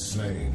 slain.